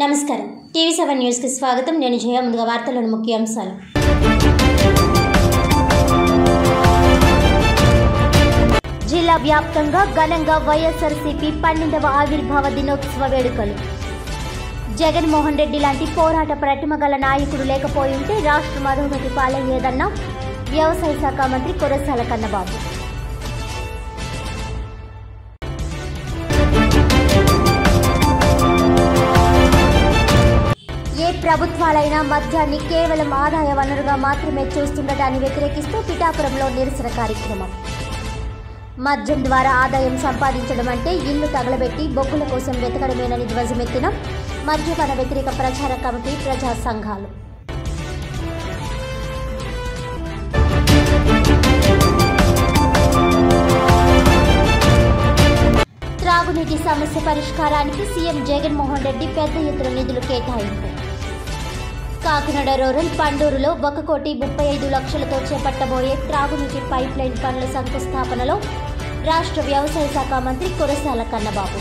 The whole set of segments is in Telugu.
నమస్కారం. టీవీ సెవెన్ న్యూస్కి స్వాగతం. నేను జయ ముందుగా వార్తలను ముఖ్యాంశాలు జిల్లా వ్యాప్తంగా ఘనంగా వైఎస్ఆర్సీపీ పన్నెండవ ఆవిర్భావ దినోత్సవ వేడుకలు. జగన్మోహన్ రెడ్డి లాంటి పోరాట ప్రతిమ గల నాయకుడు లేకపోయింటే రాష్ట్రం అధోగతి పాలయ్యేదన్న వ్యవసాయ శాఖ మంత్రి కురసాల కన్నబాబు. ప్రభుత్వాలైనా మద్యాన్ని కేవలం ఆదాయ వనరుగా మాత్రమే చూస్తుండటాన్ని వ్యతిరేకిస్తూ పిఠాపురంలో నిరసన కార్యక్రమం. మద్యం ద్వారా ఆదాయం సంపాదించడం అంటే ఇల్లు తగలబెట్టి బొగ్గుల కోసం వెతకడమేనని ధ్వజమెత్తిన మద్యపాన వ్యతిరేక ప్రచార కమిటీ ప్రజా సంఘాలు. త్రాగునీటి సమస్య పరిష్కారానికి సీఎం జగన్మోహన్ రెడ్డి పెద్ద ఎత్తున నిధులు కేటాయింపు. కాకినాడ రూరల్ పండూరులో ఒక కోటి ముప్పై ఐదు లక్షలతో చేపట్టబోయే త్రాగునీటి పైప్ లైన్ పనుల శంకుస్థాపనలో రాష్ట్ర వ్యవసాయ శాఖ మంత్రి కురసాల కన్నబాబు.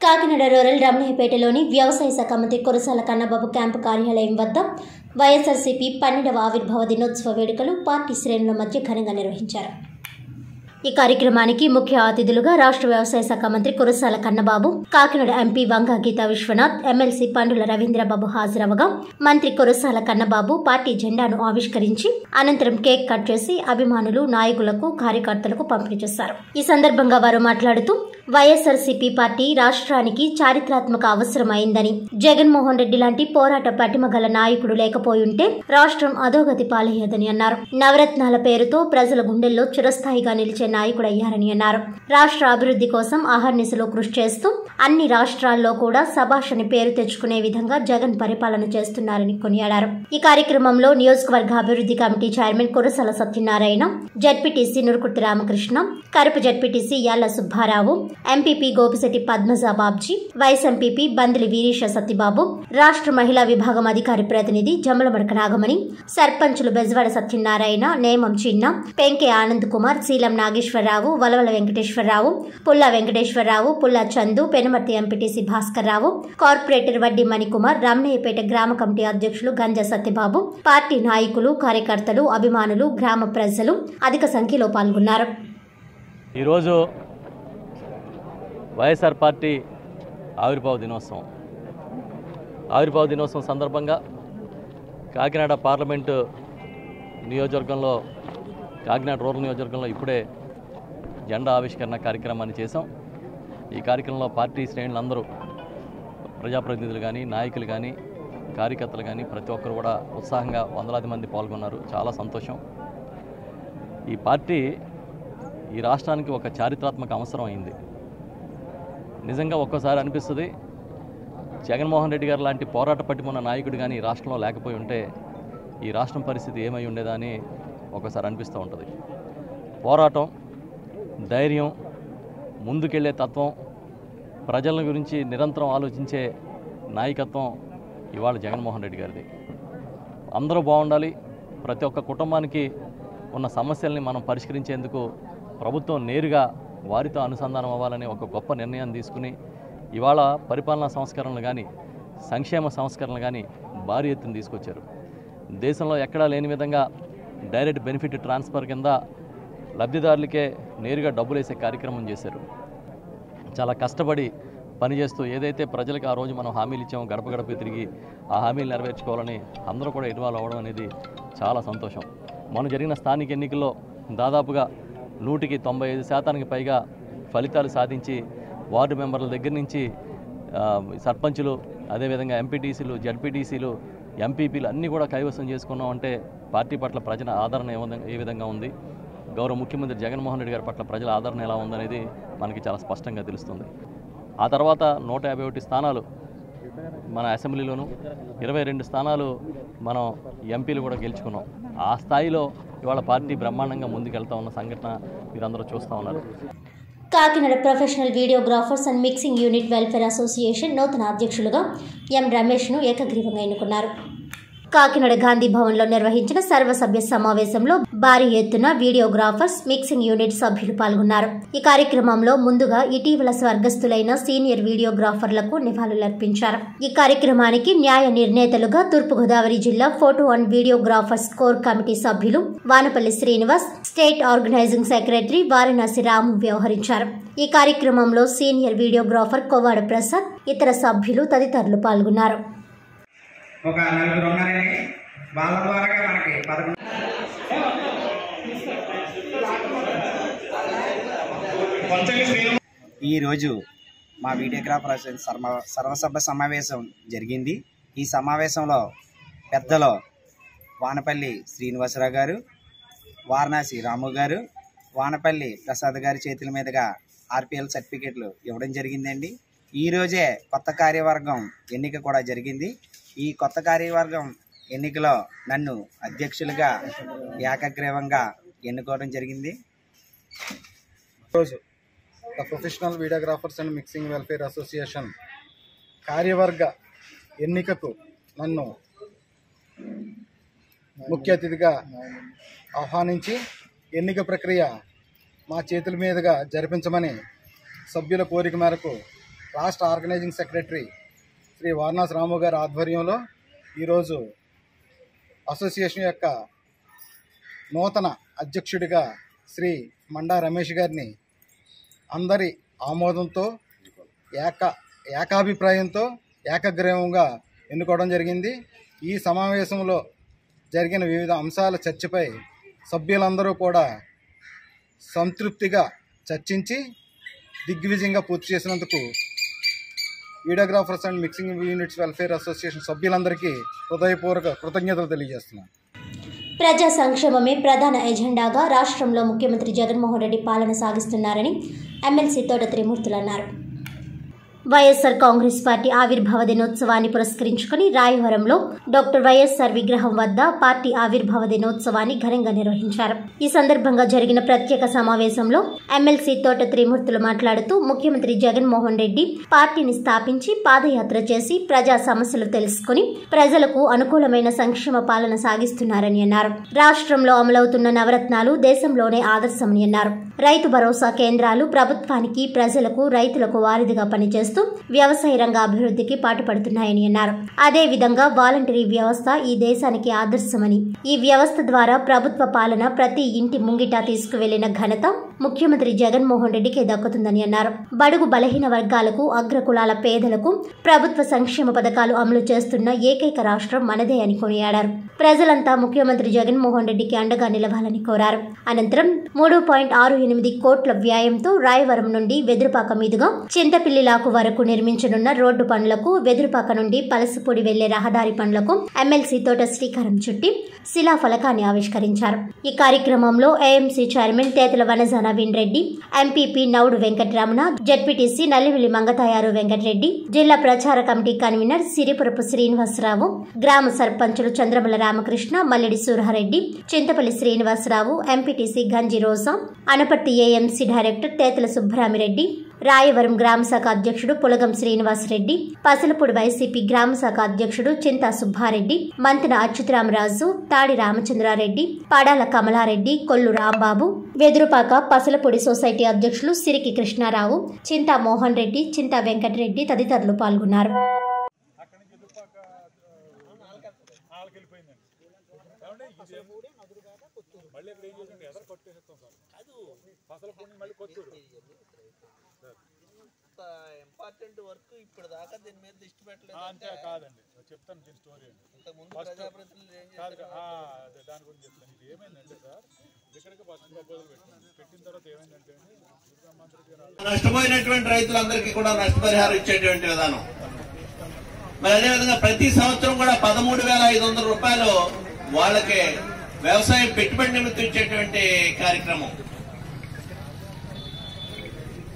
కాకినాడ రూరల్ రమణయ్యపేటలోని వ్యవసాయ శాఖ మంత్రి కురసాల కన్నబాబు క్యాంపు కార్యాలయం వద్ద వైఎస్ఆర్సీపీ పన్నెండవ ఆవిర్భావ దినోత్సవ వేడుకలు పార్టీ శ్రేణుల మధ్య ఘనంగా నిర్వహించారు. ఈ కార్యక్రమానికి ముఖ్య అతిథులుగా రాష్ట్ర వ్యవసాయ శాఖ మంత్రి కురసాల కన్నబాబు కాకినాడ ఎంపీ వంగా గీతా విశ్వనాథ్ ఎమ్మెల్సీ పండుల రవీంద్రబాబు హాజరవగా మంత్రి కురసాల కన్నబాబు పార్టీ జెండాను ఆవిష్కరించి అనంతరం కేక్ కట్ చేసి అభిమానులు నాయకులకు కార్యకర్తలకు పంపిణీ చేశారు. ఈ సందర్భంగా వారు మాట్లాడుతూ వైఎస్ఆర్సీపీ పార్టీ రాష్ట్రానికి చారిత్రాత్మక అవసరమైందని. జగన్మోహన్ రెడ్డి లాంటి పోరాట పటిమ గల నాయకుడు లేకపోయుంటే రాష్ట్రం అధోగతి పాలయ్యేదని అన్నారు. నవరత్నాల పేరుతో ప్రజల గుండెల్లో చిరస్థాయిగా నిలిచే నాయకుడయ్యారని అన్నారు. రాష్ట్ర అభివృద్ధి కోసం అహర్నిశలో కృషి చేస్తూ అన్ని రాష్ట్రాల్లో కూడా సభాషని అని పేరు తెచ్చుకునే విధంగా జగన్ పరిపాలన చేస్తున్నారని కొనియాడారు. ఈ కార్యక్రమంలో నియోజకవర్గ అభివృద్ధి committee chairman Kurasala Satyanarayana ZPTC Nurukurthi Ramakrishna Karapa ZPTC Yalla Subbarao MPP Gopisetti Padmaja Babji vice MPP Bandili Veerisha Satyababu రాష్ట్ర మహిళా విభాగం అధికారి ప్రతినిధి జమలమడక నాగమణి సర్పంచులు బెజవాడ సత్యనారాయణ నేమం చిన్న పెంకే ఆనంద్ కుమార్ శీలం నాగేశ్వరరావు వలవల వెంకటేశ్వరరావు పుల్ల వెంకటేశ్వరరావు పుల్ల చందు పెనుమర్తి ఎంపీటీసీ భాస్కర్ రావు కార్పొరేటర్ వడ్డీ మణికుమార్ రమణయ్యపేట గ్రామ కమిటీ అధ్యక్షులు గంజా సత్యబాబు పార్టీ నాయకులు కార్యకర్తలు అభిమానులు గ్రామ ప్రజలు అధిక సంఖ్యలో పాల్గొన్నారు. ఈరోజు వైఎస్ఆర్ పార్టీ ఆవిర్భావ దినోత్సవం. ఆవిర్భావ దినోత్సవం సందర్భంగా కాకినాడ పార్లమెంటు నియోజకవర్గంలో కాకినాడ రూరల్ నియోజకవర్గంలో ఇప్పుడే జెండా ఆవిష్కరణ కార్యక్రమాన్ని చేశాం. ఈ కార్యక్రమంలో పార్టీ శ్రేణులందరూ ప్రజాప్రతినిధులు కానీ నాయకులు కానీ కార్యకర్తలు కానీ ప్రతి ఒక్కరు కూడా ఉత్సాహంగా వందలాది మంది పాల్గొన్నారు. చాలా సంతోషం. ఈ పార్టీ ఈ రాష్ట్రానికి ఒక చారిత్రాత్మక అవసరం అయింది. నిజంగా ఒక్కోసారి అనిపిస్తుంది జగన్మోహన్ రెడ్డి గారు లాంటి పోరాట పట్టిమన్న నాయకుడు కానీ ఈ రాష్ట్రంలో లేకపోయి ఉంటే ఈ రాష్ట్రం పరిస్థితి ఏమై ఉండేదా అని ఒకసారి అనిపిస్తూ ఉంటుంది. పోరాటం ధైర్యం ముందుకెళ్ళే తత్వం ప్రజల గురించి నిరంతరం ఆలోచించే నాయకత్వం ఇవాళ జగన్మోహన్ రెడ్డి గారిది. అందరూ బాగుండాలి ప్రతి ఒక్క కుటుంబానికి ఉన్న సమస్యల్ని మనం పరిష్కరించేందుకు ప్రభుత్వం నేరుగా వారితో అనుసంధానం అవ్వాలని ఒక గొప్ప నిర్ణయాన్ని తీసుకుని ఇవాళ పరిపాలనా సంస్కరణలు కానీ సంక్షేమ సంస్కరణలు కానీ భారీ ఎత్తున తీసుకొచ్చారు. దేశంలో ఎక్కడా లేని విధంగా డైరెక్ట్ బెనిఫిట్ ట్రాన్స్ఫర్ కింద లబ్ధిదారులకే నేరుగా డబ్బులు వేసే కార్యక్రమం చేశారు. చాలా కష్టపడి పనిచేస్తూ ఏదైతే ప్రజలకు ఆ రోజు మనం హామీలు ఇచ్చామో గడప గడప తిరిగి ఆ హామీలు నెరవేర్చుకోవాలని అందరూ కూడా ఇన్వాల్వ్ అవ్వడం అనేది చాలా సంతోషం. మొన్న జరిగిన స్థానిక ఎన్నికల్లో దాదాపుగా నూటికి తొంభై ఐదు శాతానికి పైగా ఫలితాలు సాధించి వార్డు మెంబర్ల దగ్గర నుంచి సర్పంచులు అదేవిధంగా ఎంపీటీసీలు జడ్పీటీసీలు ఎంపీపీలు అన్నీ కూడా కైవసం చేసుకున్నాం అంటే పార్టీ పట్ల ప్రజల ఆదరణ ఏ విధంగా ఏ విధంగా ఉంది? గౌరవ ముఖ్యమంత్రి జగన్మోహన్ రెడ్డి గారి పట్ల ప్రజల ఆదరణ ఎలా ఉందనేది మనకి చాలా స్పష్టంగా తెలుస్తుంది. ఆ తర్వాత నూట యాభై ఒకటి స్థానాలు మన అసెంబ్లీలోను ఇరవై రెండు స్థానాలు మనం ఎంపీలు కూడా గెలుచుకున్నాం. ఆ స్థాయిలో ఇవాళ పార్టీ బ్రహ్మాండంగా ముందుకెళ్తా ఉన్న సంఘటన మీరందరూ చూస్తూ ఉన్నారు. Kakinada professional videographers and mixing unit welfare association నూతన అధ్యక్షులుగా ఎం రమేష్ను ఏకగ్రీవంగా ఎన్నుకున్నారు. కాకినాడ గాంధీ భవన్లో నిర్వహించిన సర్వసభ్య సమావేశంలో భారీ ఎత్తున వీడియోగ్రాఫర్స్ మిక్సింగ్ యూనిట్ సభ్యులు పాల్గొన్నారు. ఈ కార్యక్రమంలో ముందుగా ఇటీవల స్వర్గస్థులైన సీనియర్ వీడియోగ్రాఫర్లకు నివాళులర్పించారు. ఈ కార్యక్రమానికి న్యాయ నిర్ణేతలుగా తూర్పుగోదావరి జిల్లా photo and videographers core committee సభ్యులు Vanapalli Srinivas state organizing secretary Varanasi Ramu వ్యవహరించారు. ఈ కార్యక్రమంలో సీనియర్ వీడియోగ్రాఫర్ కోవాడ ప్రసాద్ ఇతర సభ్యులు తదితరులు పాల్గొన్నారు. ఒక నలుగురు ఉన్నారని వాళ్ళ ద్వారా మనకి పదకొండు. ఈరోజు మా వీడియోగ్రాఫర్ సర్మ సర్వ సర్వసభ్య సమావేశం జరిగింది. ఈ సమావేశంలో పెద్దలు వానపల్లి శ్రీనివాసరావు గారు వారణాసి రాము గారు వానపల్లి ప్రసాద్ గారి చేతుల మీదుగా ఆర్పిఎల్ సర్టిఫికెట్లు ఇవ్వడం జరిగిందండి. ఈ రోజే కొత్త కార్యవర్గం ఎన్నిక కూడా జరిగింది. ఈ కొత్త కార్యవర్గం ఎన్నికలో నన్ను అధ్యక్షులుగా ఏకగ్రీవంగా ఎన్నుకోవడం జరిగింది. రోజు the professional videographers and mixing welfare association కార్యవర్గ ఎన్నికకు నన్ను ముఖ్య అతిథిగా ఆహ్వానించి ఎన్నిక ప్రక్రియ మా చేతుల మీదుగా జరిపించమని సభ్యుల కోరిక మేరకు రాష్ట్ర ఆర్గనైజింగ్ సెక్రటరీ శ్రీ వారణాసి రాము గారి ఆధ్వర్యంలో ఈరోజు అసోసియేషన్ యొక్క నూతన అధ్యక్షుడిగా శ్రీ మండా రమేష్ గారిని అందరి ఆమోదంతో ఏక ఏకాభిప్రాయంతో ఏకగ్రీవంగా ఎన్నుకోవడం జరిగింది. ఈ సమావేశంలో జరిగిన వివిధ అంశాల చర్చపై సభ్యులందరూ కూడా సంతృప్తిగా చర్చించి దిగ్విజయంగా పూర్తి చేసినందుకు videographers and mixing units welfare association సభ్యులందరికీ హృదయపూర్వక కృతజ్ఞతలు తెలియజేస్తున్నాను. ప్రజా సంక్షేమమే ప్రధాన ఎజెండాగా రాష్ట్రంలో ముఖ్యమంత్రి జగన్మోహన్ రెడ్డి పాలన సాగిస్తున్నారని ఎమ్మెల్సీ తోట త్రిమూర్తులు అన్నారు. వైఎస్ఆర్ కాంగ్రెస్ పార్టీ ఆవిర్భావ దినోత్సవాన్ని పురస్కరించుకుని రాయవరంలో డాక్టర్ వైఎస్ఆర్ విగ్రహం వద్ద పార్టీ ఆవిర్భావ దినోత్సవాన్ని ఘనంగా నిర్వహించారు. ఈ సందర్భంగా జరిగిన ప్రత్యేక సమావేశంలో ఎమ్మెల్సీ తోట త్రిమూర్తులు మాట్లాడుతూ ముఖ్యమంత్రి జగన్మోహన్ రెడ్డి పార్టీని స్థాపించి పాదయాత్ర చేసి ప్రజా సమస్యలు తెలుసుకుని ప్రజలకు అనుకూలమైన సంక్షేమ పాలన సాగిస్తున్నారని అన్నారు. రాష్ట్రంలో అమలవుతున్న నవరత్నాలు దేశంలోనే ఆదర్శమని అన్నారు. రైతు భరోసా కేంద్రాలు ప్రభుత్వానికి ప్రజలకు రైతులకు వారధిగా చేస్తూ వ్యవసాయ రంగ అభివృద్ధికి పాటుపడుతున్నాయని అన్నారు. అదే విధంగా వాలంటరీ వ్యవస్థ ఈ దేశానికి ఆదర్శమని. ఈ వ్యవస్థ ద్వారా ప్రభుత్వ పాలన ప్రతి ఇంటి ముంగిట తీసుకువెళ్ళిన ఘనత ముఖ్యమంత్రి జగన్మోహన్ రెడ్డికి దక్కుతుందని అన్నారు. బడుగు బలహీన వర్గాలకు అగ్రకులాల పేదలకు ప్రభుత్వ సంక్షేమ పథకాలు అమలు చేస్తున్న ఏకైక రాష్ట్రం మనదే అని కొనియాడారు. ప్రజలంతా ముఖ్యమంత్రి జగన్మోహన్ రెడ్డికి అండగా నిలవాలని కోరారు. అనంతరం మూడు పాయింట్ ఆరు ఎనిమిది కోట్ల వ్యయంతో రాయవరం నుండి వెదురుపాక మీదుగా చింతపిల్లిలాకు వరకు నిర్మించనున్న రోడ్డు పనులకు వెదురుపాక నుండి పలసపూడి వెళ్ళే రహదారి పనులకు ఎమ్మెల్సీ తోట శ్రీకారం చుట్టి శిలా ఫలకాన్ని ఆవిష్కరించారు. ఈ కార్యక్రమంలో AMC chairman Tetala Vanaja Naveen Reddy MPP Naudu Venkataramana ZPTC Nallivili Mangatayaru Venkatareddy జిల్లా ప్రచార కమిటీ కన్వీనర్ సిరిపురపు శ్రీనివాసరావు గ్రామ సర్పంచులు Chandramala Ramakrishna Malledi Surahareddy Chintapalli Srinivasarao MPTC Ganji Roja Anaparthi AMC director Tetala Subbaramireddy Rayavaram గ్రామ శాఖ అధ్యక్షుడు పులగం శ్రీనివాసరెడ్డి పసలపూడి వైసీపీ గ్రామ శాఖ అధ్యక్షుడు చింతా సుబ్బారెడ్డి మంతెన అచ్యుతరామరాజు తాడి రామచంద్రారెడ్డి పాడాల కమలారెడ్డి కొల్లు రాంబాబు వెదురుపాక పసలపూడి సొసైటీ అధ్యక్షులు సిరికి కృష్ణారావు చింతా మోహన్ రెడ్డి చింతా వెంకటరెడ్డి తదితరులు పాల్గొన్నారు. ఇంపార్టెంట్ వర్క్ ఇప్పుడు దాకా దీని మీద దృష్టి పెట్టలేదు అంతే కాదండి. చెప్తాను దీని స్టోరీ అండి. ఇంతకు ముందు ప్రజాప్రతినిధులు ఏం కాదు చేశారు? ఆ, అదే దాని గురించి చెప్తాను. ఇది ఏమైందంటే సార్ ఇక్కడికి ఫస్ట్ ప్రపోజల్ పెట్టినాను పెట్టిన తర్వాత ఏమైందంటే అండి, దుర్గా మంత్రి గారు నష్టపోయినటువంటి రైతులందరికీ కూడా నష్టపరిహారం ఇచ్చేటువంటి విధానం. మరి అదేవిధంగా ప్రతి సంవత్సరం కూడా పదమూడు వేల ఐదు వందల రూపాయలు వాళ్ళకి వ్యవసాయం పెట్టుబడి నిమిత్తం ఇచ్చేటువంటి కార్యక్రమం.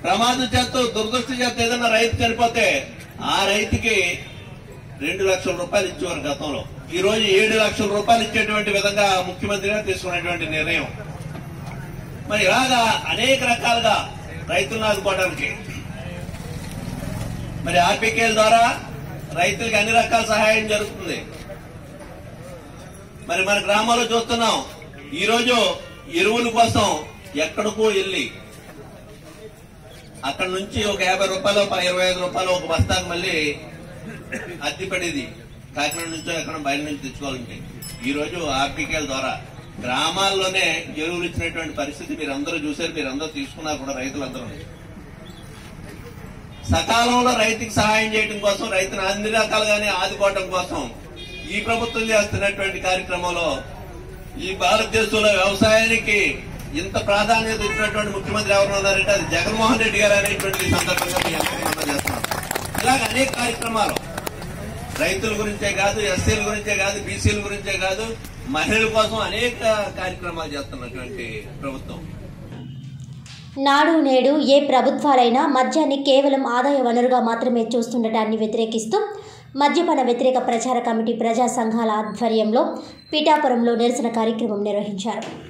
ప్రమాదం చేత దురదృష్ట చేత ఏదైనా రైతు చనిపోతే ఆ రైతుకి రెండు లక్షల రూపాయలు ఇచ్చేవారు గతంలో. ఈ రోజు ఏడు లక్షల రూపాయలు ఇచ్చేటువంటి విధంగా ముఖ్యమంత్రి గారు తీసుకున్నటువంటి నిర్ణయం. మరి ఇలాగా అనేక రకాలుగా రైతులను ఆదుకోవడానికి. మరి ఆర్పీకేల ద్వారా రైతులకు అన్ని రకాల సహాయం జరుగుతుంది. మరి మన గ్రామాల్లో చూస్తున్నాం ఈరోజు ఎరువుల కోసం ఎక్కడికో వెళ్ళి అక్కడ నుంచి ఒక యాభై రూపాయలు ఇరవై ఐదు రూపాయలు ఒక బస్తాకు మళ్ళీ అద్దె పడేది. కాకినాడ నుంచో ఎక్కడ బయట నుంచి తెచ్చుకోవాలంటే. ఈ రోజు ఆర్టికల్ ద్వారా గ్రామాల్లోనే ఎరువులు ఇచ్చినటువంటి పరిస్థితి మీరు అందరూ చూశారు మీరు తీసుకున్నారు కూడా రైతులందరూ. సకాలంలో రైతుకి సహాయం చేయడం కోసం రైతును అన్ని రకాలుగానే ఆదుకోవడం కోసం ఈ ప్రభుత్వం చేస్తున్నటువంటి కార్యక్రమంలో ఈ భారతదేశంలో వ్యవసాయానికి ఇంత ప్రాధాన్యత ఇచ్చినటువంటి ముఖ్యమంత్రి ఎవరు ఉన్నారంటే అది జగన్మోహన్ రెడ్డి గారు అనేటువంటి సందర్భంగా మీ అందరికీ చేస్తున్నాం. ఇలాగ అనేక కార్యక్రమాలు. రైతుల గురించే కాదు ఎస్సీల గురించే కాదు బీసీల గురించే కాదు మహిళల కోసం అనేక కార్యక్రమాలు చేస్తున్నటువంటి ప్రభుత్వం. నాడు నేడు ఏ ప్రభుత్వాలైనా మద్యాన్ని కేవలం ఆదాయ వనరుగా మాత్రమే చూస్తుండటాన్ని వ్యతిరేకిస్తూ మద్యపాన వ్యతిరేక ప్రచార కమిటీ ప్రజా సంఘాల ఆధ్వర్యంలో పీఠాపురంలో నిరసన కార్యక్రమం నిర్వహించారు.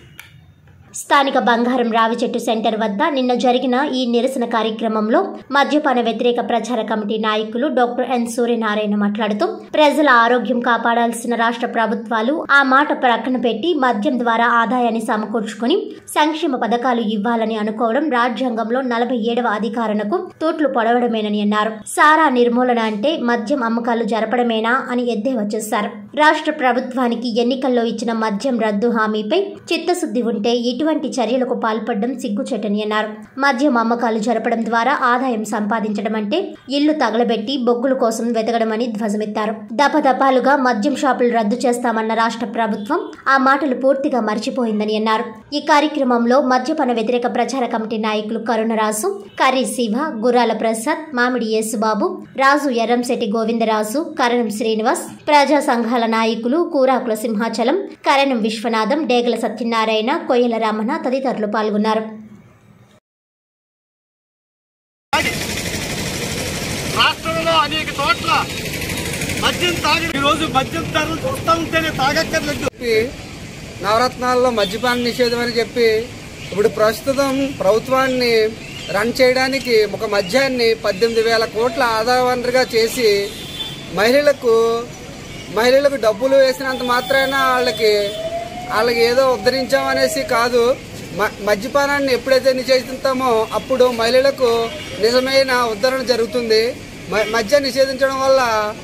స్థానిక బంగారం రావి చెట్టు సెంటర్ వద్ద నిన్న జరిగిన ఈ నిరసన కార్యక్రమంలో మద్యపాన వ్యతిరేక ప్రచార కమిటీ నాయకులు డాక్టర్ ఎన్ సూర్యనారాయణ మాట్లాడుతూ ప్రజల ఆరోగ్యం కాపాడాల్సిన రాష్ట్ర ప్రభుత్వాలు ఆ మాట ప్రక్కన పెట్టి మద్యం ద్వారా ఆదాయాన్ని సమకూర్చుకుని సంక్షేమ పథకాలు ఇవ్వాలని అనుకోవడం రాజ్యాంగంలో నలభై ఏడవ అధికారణకు తోట్లు పొడవడమేనని అన్నారు. సారా నిర్మూలన అంటే మద్యం అమ్మకాలు జరపడమేనా అని ఎద్దేవా చేశారు. రాష్ట్ర ప్రభుత్వానికి ఎన్నికల్లో ఇచ్చిన మద్యం రద్దు హామీపై చిత్తశుద్ధి ఉంటే ఇటువంటి చర్యలకు పాల్పడడం సిగ్గుచేటని అన్నారు. మద్యం అమ్మకాలు జరపడం ద్వారా ఆదాయం సంపాదించడం అంటే ఇల్లు తగలబెట్టి బొగ్గుల కోసం వెతకడమని ధ్వజమెత్తారు. దపదపాలుగా మద్యం షాపులు రద్దు చేస్తామన్న రాష్ట్ర ప్రభుత్వం ఆ మాటలు పూర్తిగా మర్చిపోయిందని అన్నారు. ఈ కార్యక్రమంలో మద్యపన వ్యతిరేక ప్రచార కమిటీ నాయకులు కరుణరాజు కర్రీ శివ గుర్రాల ప్రసాద్ మామిడి యేసుబాబు రాజు ఎర్రంశెట్టి గోవిందరాజు కరణం శ్రీనివాస్ ప్రజా సంఘాల నాయకులు కూరాకుల సింహాచలం కరణం విశ్వనాథం డేగల సత్యనారాయణ కొయ్యల రమణ తదితరులు పాల్గొన్నారు. రాష్ట్రంలో అనేక చోట్ల మద్యం తాగి ఈ రోజు మద్యం ధరలు చూస్తా ఉంటేనే తాగక్కర్లేదు. చెప్పి నవరత్నాల్లో మద్యపాన నిషేధం అని చెప్పి ఇప్పుడు ప్రస్తుతం ప్రభుత్వాన్ని రన్ చేయడానికి ఒక మద్యాన్ని పద్దెనిమిది వేల కోట్ల ఆదాయ వనరుగా చేసి మహిళలకు మహిళలకు డబ్బులు వేసినంత మాత్రాన వాళ్ళకి వాళ్ళకి ఏదో ఉద్ధరించామనేసి కాదు. మ- మద్యపానాన్ని ఎప్పుడైతే నిషేధిస్తామో అప్పుడు మహిళలకు నిజమైన ఉద్ధరణ జరుగుతుంది. మద్య నిషేధించడం వల్ల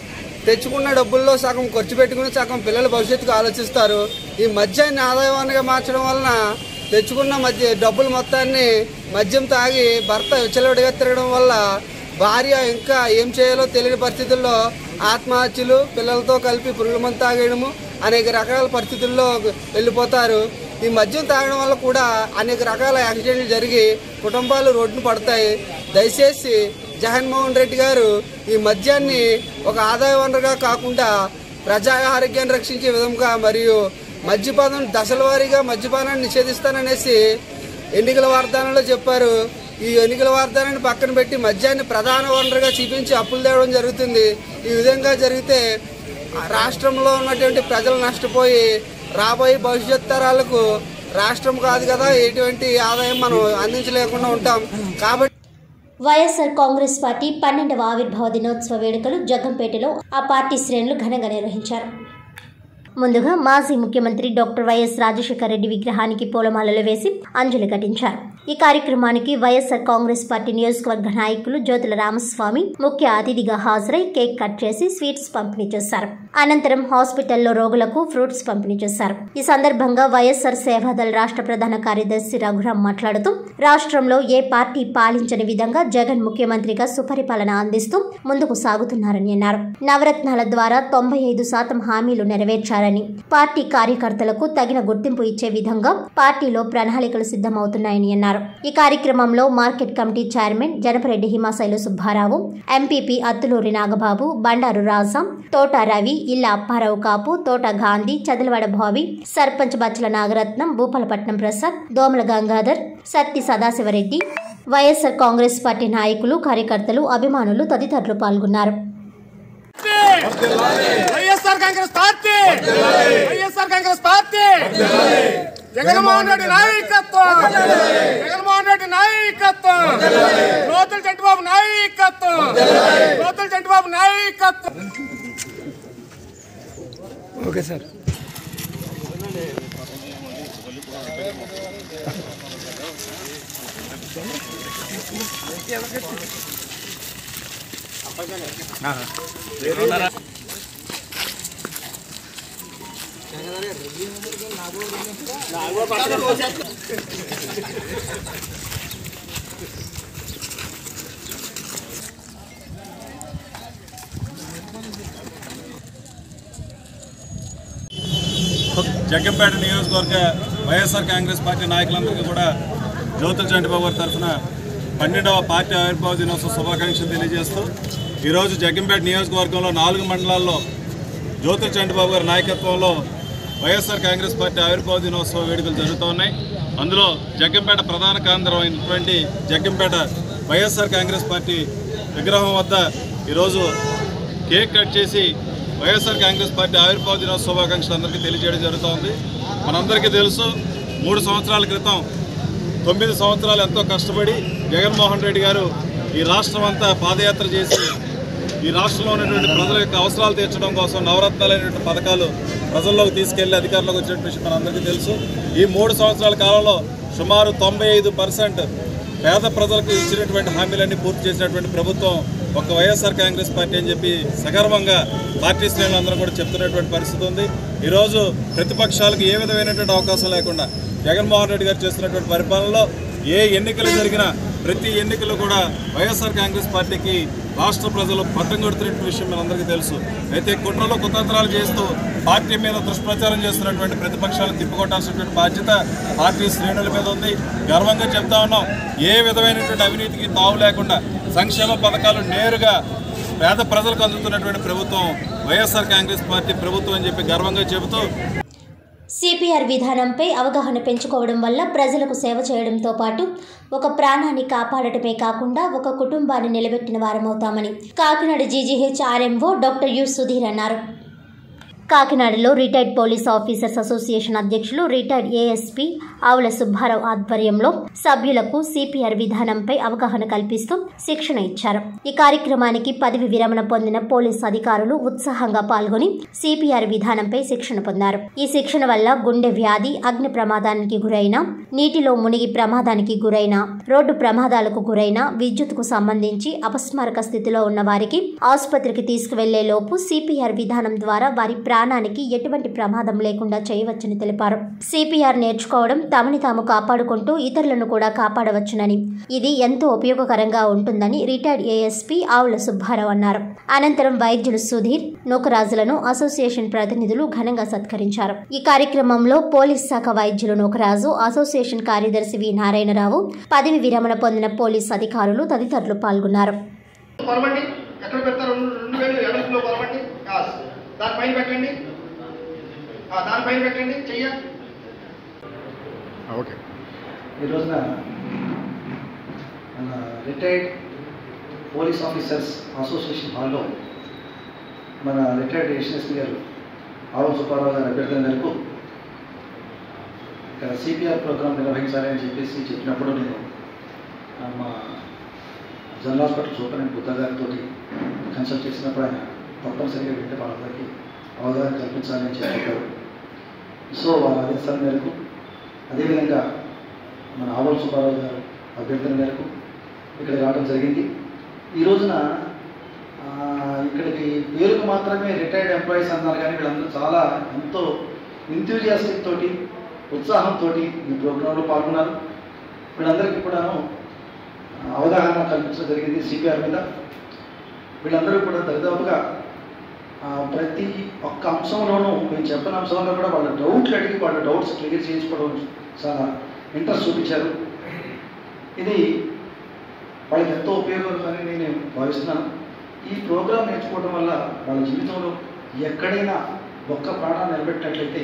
తెచ్చుకున్న డబ్బుల్లో సగం ఖర్చు పెట్టుకుని సగం పిల్లల భవిష్యత్తుకు ఆలోచిస్తారు. ఈ మద్యాన్ని ఆదాయవానిగా మార్చడం వలన తెచ్చుకున్న మధ్య డబ్బులు మొత్తాన్ని మద్యం తాగి భర్త విచ్చలవిడిగా తిరగడం వల్ల భార్య ఇంకా ఏం చేయాలో తెలియని పరిస్థితుల్లో ఆత్మహత్యలు పిల్లలతో కలిపి పురుగుల మందు తాగేయడము అనేక రకాల పరిస్థితుల్లో వెళ్ళిపోతారు. ఈ మద్యం తాగడం వల్ల కూడా అనేక రకాల యాక్సిడెంట్లు జరిగి కుటుంబాలు రోడ్డున పడతాయి. దయచేసి జగన్మోహన్ రెడ్డి గారు ఈ మద్యాన్ని ఒక ఆదాయ వనరుగా కాకుండా ప్రజా ఆరోగ్యాన్ని రక్షించే విధంగా మరియు మద్యపానం దశల వారీగా మద్యపానాన్ని నిషేధిస్తాననేసి ఎన్నికల వాగ్దానంలో చెప్పారు. ఈ ఎన్నికల వాగ్దానాన్ని పక్కన పెట్టి మద్యాన్ని ప్రధాన వనరుగా చూపించి అప్పులు తేవడం జరుగుతుంది. ఈ విధంగా జరిగితే రాష్ట్రంలో ఉన్నటువంటి ప్రజలు నష్టపోయి రాబోయే భవిష్యత్ తరాలకు రాష్ట్రం కాదు కదా ఎటువంటి ఆదాయం మనం అందించలేకుండా ఉంటాం. కాబట్టి వైఎస్ఆర్ కాంగ్రెస్ పార్టీ పన్నెండవ ఆవిర్భావ దినోత్సవ వేడుకలు జగ్గంపేటలో ఆ పార్టీ శ్రేణులు ఘనంగా నిర్వహించారు. ముందుగా మాజీ ముఖ్యమంత్రి డాక్టర్ వైఎస్ రాజశేఖర రెడ్డి విగ్రహానికి పూలమాలలు వేసి అంజలి ఘటించారు. ఈ కార్యక్రమానికి వైఎస్ఆర్ కాంగ్రెస్ పార్టీ నియోజకవర్గ నాయకులు జ్యోతుల రామస్వామి ముఖ్య అతిథిగా హాజరై కేక్ కట్ చేసి స్వీట్స్ పంపిణీ చేశారు. అనంతరం హాస్పిటల్లో రోగులకు ఫ్రూట్స్ పంపిణీ చేశారు. ఈ సందర్భంగా వైఎస్ఆర్ సేవాదళ రాష్ట్ర ప్రధాన కార్యదర్శి రఘురాం మాట్లాడుతూ రాష్ట్రంలో ఏ పార్టీ పాలించని విధంగా జగన్ ముఖ్యమంత్రిగా సుపరిపాలన అందిస్తూ ముందుకు సాగుతున్నారని అన్నారు. నవరత్నాల ద్వారా తొంభై ఐదు శాతం హామీలు నెరవేర్చారని పార్టీ కార్యకర్తలకు తగిన గుర్తింపు ఇచ్చే విధంగా పార్టీలో ప్రణాళికలు సిద్ధమవుతున్నాయని అన్నారు. ఈ కార్యక్రమంలో market committee chairman Janapareddy Himasailu Subbarao MPP Attuluri Nagababu Bandaru Rajam Thota Ravi Illa Apparao కాపు తోట గాంధీ చదలవాడ భావి సర్పంచ్ బచ్చల నాగరత్నం భూపాలపట్నం ప్రసాద్ దోమల గంగాధర్ సత్తి సదాశివరెడ్డి వైఎస్ఆర్ కాంగ్రెస్ పార్టీ నాయకులు కార్యకర్తలు అభిమానులు తదితరులు పాల్గొన్నారు. వైఎస్ఆర్ కాంగ్రెస్ పార్టీ! వైఎస్ఆర్ కాంగ్రెస్ పార్టీ! జగన్మోహన్ రెడ్డి నాయకత్వం. జగన్మోహన్ రెడ్డి నాయకత్వం. రోతుల చంటిబాబు నాయకత్వం. రోతుల చంటిబాబు నాయకత్వం. Okay sir. అప్పగనే జగ్గంపేట నియోజకవర్గ వైఎస్ఆర్ కాంగ్రెస్ పార్టీ నాయకులందరికీ కూడా జ్యోతుల చంటిబాబు గారి తరఫున పన్నెండవ పార్టీ ఆవిర్భావ దినోత్సవ శుభాకాంక్షలు తెలియజేస్తూ ఈరోజు జగ్గంపేట నియోజకవర్గంలో నాలుగు మండలాల్లో జ్యోతుల చంటిబాబు గారి నాయకత్వంలో వైఎస్ఆర్ కాంగ్రెస్ పార్టీ ఆవిర్భావ దినోత్సవ వేడుకలు జరుగుతూ ఉన్నాయి. అందులో జగ్గంపేట ప్రధాన కేంద్రం అయినటువంటి జగ్గంపేట వైఎస్ఆర్ కాంగ్రెస్ పార్టీ విగ్రహం వద్ద ఈరోజు కేక్ కట్ చేసి వైఎస్ఆర్ కాంగ్రెస్ పార్టీ ఆవిర్భావ దినోత్సవ శుభాకాంక్షలు అందరికీ తెలియజేయడం జరుగుతోంది మనందరికీ తెలుసు మూడు సంవత్సరాల క్రితం తొమ్మిది సంవత్సరాలు ఎంతో కష్టపడి జగన్మోహన్ రెడ్డి గారు ఈ రాష్ట్రం అంతా పాదయాత్ర చేసి ఈ రాష్ట్రంలో ఉన్నటువంటి ప్రజల యొక్క అవసరాలు తీర్చడం కోసం నవరత్నాలైనటువంటి పథకాలు ప్రజల్లోకి తీసుకెళ్ళి అధికారంలోకి వచ్చినటువంటి విషయం మనందరికీ తెలుసు. ఈ మూడు సంవత్సరాల కాలంలో సుమారు తొంభై ఐదు పర్సెంట్ పేద ప్రజలకు ఇచ్చినటువంటి హామీలన్నీ పూర్తి చేసినటువంటి ప్రభుత్వం ఒక వైఎస్ఆర్ కాంగ్రెస్ పార్టీ అని చెప్పి సగర్వంగా పార్టీ శ్రేణులందరూ కూడా చెప్తున్నటువంటి పరిస్థితి ఉంది. ఈరోజు ప్రతిపక్షాలకు ఏ విధమైనటువంటి అవకాశం లేకుండా జగన్మోహన్ రెడ్డి గారు చేస్తున్నటువంటి పరిపాలనలో ఏ ఎన్నికలు జరిగినా ప్రతి ఎన్నికలు కూడా వైఎస్ఆర్ కాంగ్రెస్ పార్టీకి రాష్ట్ర ప్రజలు పట్టం కొడుతున్నటువంటి విషయం మనందరికీ తెలుసు. అయితే కుట్రలో కుతంత్రాలు చేస్తూ పార్టీ మీద దుష్ప్రచారం చేస్తున్నటువంటి ప్రతిపక్షాలు తిప్పుకొట్టాల్సినటువంటి బాధ్యత పార్టీ శ్రేణుల మీద ఉంది. గర్వంగా చెప్తా ఉన్నాం ఏ విధమైనటువంటి అవినీతికి తావు లేకుండా సంక్షేమ పథకాలు నేరుగా పేద ప్రజలకు అందుతున్నటువంటి ప్రభుత్వం వైఎస్ఆర్ కాంగ్రెస్ పార్టీ ప్రభుత్వం అని చెప్పి గర్వంగా చెబుతూ సిపిఆర్ విధానంపై అవగాహన పెంచుకోవడం వల్ల ప్రజలకు సేవ చేయడంతో పాటు ఒక ప్రాణాన్ని కాపాడటమే కాకుండా ఒక కుటుంబాన్ని నిలబెట్టిన వారమవుతామని Kakinada GGH RMO doctor U Sudheer అన్నారు. కాకినాడలో రిటైర్డ్ పోలీస్ ఆఫీసర్స్ అసోసియేషన్ అధ్యక్షులు రిటైర్డ్ ఏఎస్పీ ఆవుల సుబ్బారావు ఆధ్వర్యంలో సభ్యులకు సిపిఆర్ విధానంపై అవగాహన కల్పిస్తూ శిక్షణ ఇచ్చారు. ఈ కార్యక్రమానికి పదవి విరమణ పొందిన పోలీస్ అధికారులు ఉత్సాహంగా పాల్గొని సిపిఆర్ విధానంపై శిక్షణ పొందారు. ఈ శిక్షణ వల్ల గుండె వ్యాధి అగ్ని ప్రమాదానికి గురైన నీటిలో మునిగి ప్రమాదానికి గురైన రోడ్డు ప్రమాదాలకు గురైన విద్యుత్కు సంబంధించి అపస్మారక స్థితిలో ఉన్న వారికి ఆసుపత్రికి తీసుకువెళ్ళే లోపు సిపిఆర్ విధానం ద్వారా వారి ప్రాణానికి ఎటువంటి ప్రమాదం లేకుండా చేయవచ్చని తెలిపారు. సిపిఆర్ నేర్చుకోవడం తమని తాము కాపాడుకుంటూ ఇతరులను కూడా కాపాడవచ్చునని. ఇది ఎంతో ఉపయోగకరంగా ఉంటుందని రిటైర్డ్ ఏఎస్పీ ఆవుల సుబ్బారావు అన్నారు. అనంతరం వైద్యులు సుధీర్ నూకరాజులను అసోసియేషన్ ప్రతినిధులు ఘనంగా సత్కరించారు. ఈ కార్యక్రమంలో పోలీస్ శాఖ వైద్యులు నూకరాజు అసోసియేషన్ కార్యదర్శి వి నారాయణరావు పదవి విరమణ పొందిన పోలీస్ అధికారులు తదితరులు పాల్గొన్నారు. ఎక్కడ పెడతారు? రెండు వేలు ఎడల్పులో దానిపైన పెట్టండి. దానిపైన పెట్టండి. చెయ్య. ఓకే ఈ రోజున మన రిటైర్డ్ పోలీస్ ఆఫీసర్స్ అసోసియేషన్ హాల్లో మన రిటైర్డ్ ఎస్ఎస్పీ గారు ఆవు సుబ్బారావు గారి అభ్యర్థన మేరకు ఇక్కడ సిపిఆర్ ప్రోగ్రామ్ నిర్వహించాలని చెప్పేసి చెప్పినప్పుడు నేను ఆ, మా జనరల్ హాస్పిటల్ సూపరింటెండెంట్ బుద్ధ గారితో కన్సల్ట్ చేసినప్పుడు ఆయన తప్పనిసరిగా వింటే వాళ్ళందరికీ అవగాహన కల్పించాలని చెప్పారు. సో వాళ్ళ ఆదేశాల మేరకు అదేవిధంగా మన ఆవల్ సుబ్బారావు గారు అభ్యర్థన మేరకు ఇక్కడ రావడం జరిగింది. ఈ రోజున ఇక్కడికి పేరుకు మాత్రమే రిటైర్డ్ ఎంప్లాయీస్ అన్నారు కానీ వీళ్ళందరూ చాలా ఎంతో ఇంథ్యూజియాస్టిక్ తోటి ఉత్సాహంతో ఈ ప్రోగ్రాంలో పాల్గొన్నారు. వీళ్ళందరికీ కూడాను అవగాహన కల్పించడం జరిగింది సిపిఆర్ మీద. వీళ్ళందరూ కూడా దరిదాపుగా ప్రతి ఒక్క అంశంలోనూ మేము చెప్పిన అంశంలో కూడా వాళ్ళ డౌట్లు అడిగి వాళ్ళ డౌట్స్ క్లియర్ చేయించుకోవడం చాలా ఇంట్రెస్ట్ చూపించారు. ఇది వాళ్ళకి ఎంతో ఉపయోగకరమని నేను భావిస్తున్నాను. ఈ ప్రోగ్రాం నేర్చుకోవడం వల్ల వాళ్ళ జీవితంలో ఎక్కడైనా ఒక్క ప్రాణాన్ని నిలబెట్టినట్లయితే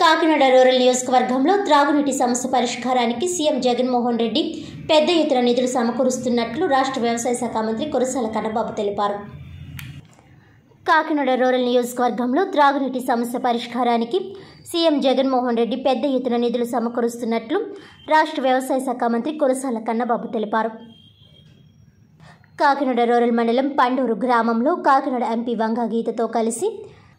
కాకినాడ రూరల్ నియోజకవర్గంలో త్రాగునీటి సమస్య పరిష్కారానికి సీఎం జగన్మోహన్ రెడ్డి పెద్ద ఎత్తున నిధులు సమకూరుస్తున్నట్లు రాష్ట్ర వ్యవసాయ శాఖ మంత్రి కురసాల కన్నబాబు తెలిపారు. కాకినాడ రూరల్ నియోజకవర్గంలో త్రాగునీటి సమస్య పరిష్కారానికి సీఎం జగన్మోహన్ రెడ్డి పెద్ద ఎత్తున నిధులు సమకూరుస్తున్నట్లు రాష్ట్ర వ్యవసాయ శాఖ మంత్రి కురసాల కన్నబాబు తెలిపారు. కాకినాడ రూరల్ మండలం పండూరు గ్రామంలో కాకినాడ ఎంపీ వంగ గీతతో కలిసి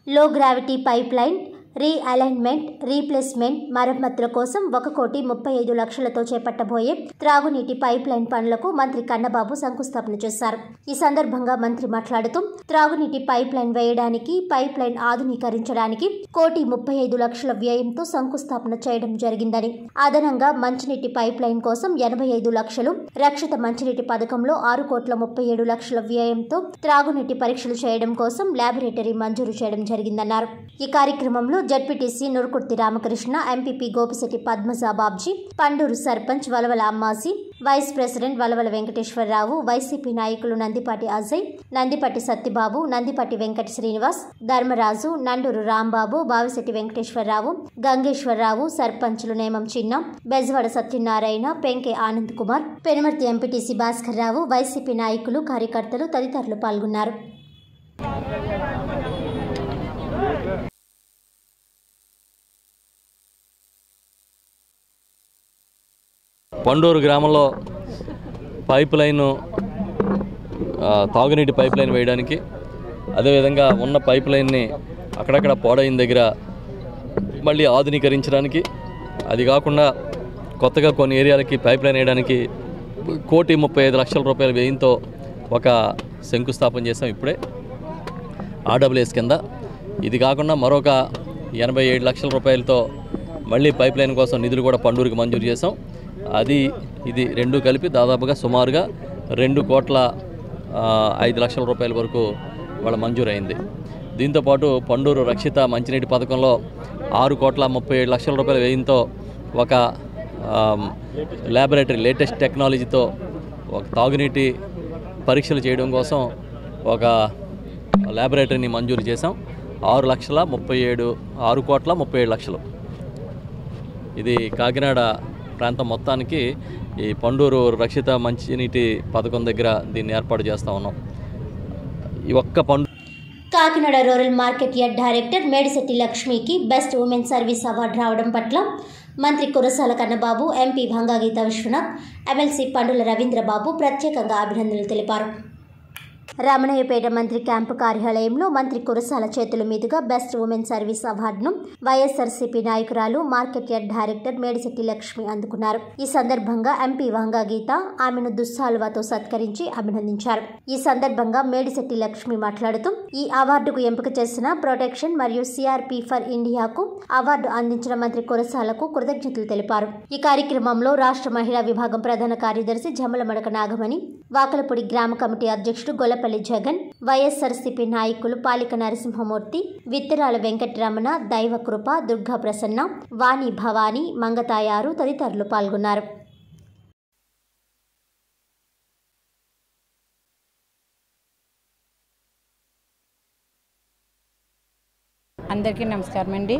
low gravity pipeline realignment replacement మరమ్మతుల కోసం ఒక కోటి ముప్పై ఐదు లక్షలతో చేపట్టబోయే త్రాగునీటి పైప్ లైన్ పనులకు మంత్రి కన్నబాబు శంకుస్థాపన చేశారు. ఈ సందర్భంగా మంత్రి మాట్లాడుతూ త్రాగునీటి పైప్ లైన్ వేయడానికి పైప్ లైన్ ఆధునీకరించడానికి కోటి ముప్పై ఐదు లక్షల వ్యయంతో శంకుస్థాపన చేయడం జరిగిందని. అదనంగా మంచినీటి పైప్ లైన్ కోసం ఎనభై ఐదు లక్షలు రక్షిత మంచినీటి పథకంలో ఆరు కోట్ల ముప్పై ఏడు లక్షల వ్యయంతో త్రాగునీటి పరీక్షలు చేయడం కోసం ల్యాబొరేటరీ మంజూరు చేయడం జరిగిందన్నారు. ఈ కార్యక్రమంలో ZPTC Nurukurthi Ramakrishna MPP Gopisetti Padmaja Babji Panduru sarpanch Valavala Ammasi vice president Valavala Venkateswara Rao YCP నాయకులు నందిపాటి అజయ్ నందిపాటి సత్యబాబు నందిపాటి వెంకట శ్రీనివాస్ ధర్మరాజు నండూరు రాంబాబు బావిశెట్టి వెంకటేశ్వరరావు గంగేశ్వరరావు సర్పంచులు నేమం చిన్న బెజవాడ సత్యనారాయణ పెంకే ఆనంద్ కుమార్ పెనుమర్తి ఎంపీటీసీ భాస్కర్ రావు వైసీపీ నాయకులు కార్యకర్తలు తదితరులు పాల్గొన్నారు. పండూరు గ్రామంలో పైప్ లైన్ తాగునీటి పైప్ లైన్ వేయడానికి అదేవిధంగా ఉన్న పైప్ లైన్ని అక్కడక్కడ పోడైన దగ్గర మళ్ళీ ఆధునీకరించడానికి అది కాకుండా కొత్తగా కొన్ని ఏరియాలకి పైప్ లైన్ వేయడానికి కోటి ముప్పై ఐదు లక్షల రూపాయల వ్యయంతో ఒక శంకుస్థాపన చేసాం ఇప్పుడే ఆర్డబ్ల్యూఎస్ కింద. ఇది కాకుండా మరొక ఎనభై ఏడు లక్షల రూపాయలతో మళ్ళీ పైప్ లైన్ కోసం నిధులు కూడా పండూరుకి మంజూరు చేసాం అది ఇది రెండు కలిపి దాదాపుగా సుమారుగా రెండు కోట్ల ఐదు లక్షల రూపాయల వరకు వాళ్ళ మంజూరైంది. దీంతోపాటు పండూరు రక్షిత మంచినీటి పథకంలో ఆరు కోట్ల ముప్పై ఏడు లక్షల రూపాయల వ్యయంతో ఒక ల్యాబొరేటరీ లేటెస్ట్ టెక్నాలజీతో ఒక తాగునీటి పరీక్షలు చేయడం కోసం ఒక ల్యాబొరేటరీని మంజూరు చేశాం. ఆరు లక్షల ముప్పై ఏడు ఆరు కోట్ల ముప్పై ఏడు లక్షలు. ఇది కాకినాడ ప్రాంతం మొత్తానికి ఈ పండూరు రక్షిత మంచినీటి పథకం దగ్గర దీన్ని ఏర్పాటు చేస్తూ ఉన్నాం. ఈ ఒక్క పండు Kakinada rural market yard director Medisetti లక్ష్మికి బెస్ట్ ఉమెన్ సర్వీస్ అవార్డు రావడం పట్ల మంత్రి కురసాల కన్నబాబు ఎంపీ భంగా గీత విశ్వనాథ్ ఎమ్మెల్సీ పండుల రవీంద్రబాబు ప్రత్యేకంగా అభినందనలు తెలిపారు. రామణయ్యపేట మంత్రి క్యాంపు కార్యాలయంలో మంత్రి కురసాల చేతుల మీదుగా బెస్ట్ ఉమెన్ సర్వీస్ అవార్డును వైఎస్ఆర్సీపీ నాయకురాలు market yard director Medisetti Lakshmi అందుకున్నారు. ఈ సందర్భంగా ఎంపీ వంగా గీత ఆమెను దుస్సాలువాతో సత్కరించి అభినందించారు. ఈ సందర్భంగా మేడిశెట్టి లక్ష్మి మాట్లాడుతూ ఈ అవార్డుకు ఎంపిక చేసిన ప్రొటెక్షన్ మరియు సిఆర్పి ఫర్ ఇండియాకు అవార్డు అందించిన మంత్రి కురసాలకు కృతజ్ఞతలు తెలిపారు. ఈ కార్యక్రమంలో రాష్ట్ర మహిళా విభాగం ప్రధాన కార్యదర్శి జమలమడక నాగమణి వాకలపూడి గ్రామ కమిటీ అధ్యక్షుడు గొల్లపల్లి జగన్ వైఎస్ఆర్సీపీ నాయకులు పాలిక నరసింహమూర్తి విత్తరాల వెంకటరమణ దైవకృప దుర్గా ప్రసన్న వాణి భవానీ మంగతాయారు తదితరులు పాల్గొన్నారు. అందరికీ నమస్కారం అండి.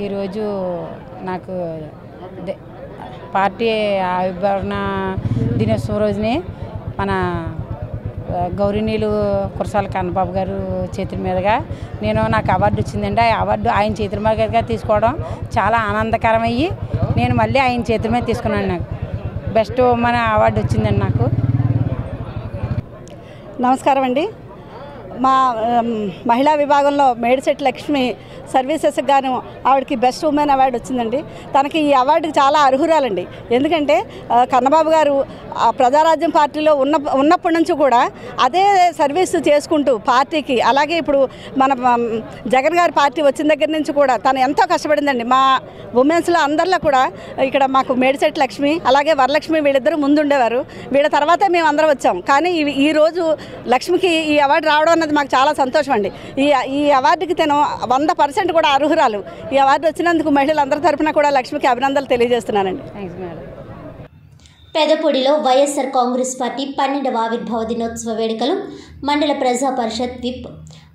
ఈరోజు నాకు దే- పార్టీ ఆవిర్భావన దినోత్సవం రోజునే మన గౌరీనీలు కురసాల కన్నబాబు గారు చేతుల మీదుగా నేను నాకు అవార్డు వచ్చిందండి. ఆ అవార్డు ఆయన చేతుల మీదుగా తీసుకోవడం చాలా ఆనందకరమయ్యి నేను మళ్ళీ ఆయన చేతుల మీద తీసుకున్నాను నాకు. బెస్ట్ మన అవార్డు వచ్చిందండి నాకు. నమస్కారం అండి. మా మహిళా విభాగంలో మేడిశెట్టి లక్ష్మి సర్వీసెస్ గాను ఆవిడకి బెస్ట్ ఉమెన్ అవార్డు వచ్చిందండి. తనకి ఈ అవార్డుకి చాలా అర్హురాలండి. ఎందుకంటే కన్నబాబు గారు ఆ ప్రజారాజ్యం పార్టీలో ఉన్న ఉన్నప్పటి నుంచి కూడా అదే సర్వీస్ చేసుకుంటూ పార్టీకి అలాగే ఇప్పుడు మన జగన్ గారి పార్టీ వచ్చిన దగ్గర నుంచి కూడా తను ఎంతో కష్టపడిందండి. మా ఉమెన్స్లో అందరిలో కూడా ఇక్కడ మాకు మేడిశెట్టి లక్ష్మి అలాగే వరలక్ష్మి వీళ్ళిద్దరూ ముందుండేవారు. వీళ్ళ తర్వాత మేము అందరం వచ్చాం. కానీ ఈ రోజు లక్ష్మికి ఈ అవార్డు రావడం అన్నది మాకు చాలా సంతోషం అండి. ఈ ఈ అవార్డుకి తను వంద పర్సెంట్ కూడా అర్హురాలు. ఈ అవార్డు వచ్చినందుకు మహిళలందరి తరపున కూడా లక్ష్మికి అభినందనలు తెలియజేస్తున్నానండి. పెదపూడిలో వైఎస్ఆర్ కాంగ్రెస్ పార్టీ పన్నెండవ ఆవిర్భావ దినోత్సవ వేడుకలు మండల ప్రజా పరిషత్ విప్.